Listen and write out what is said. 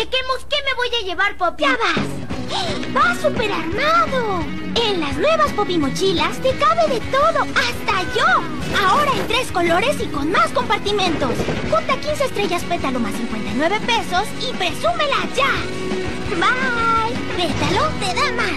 Chequemos qué me voy a llevar, Poppy. ¡Ya vas! ¡Vas súper armado! En las nuevas Poppy Mochilas te cabe de todo, hasta yo. Ahora en tres colores y con más compartimentos. Junta 15 estrellas pétalo más 59 pesos y presúmela ya. Bye. Pétalo te da más.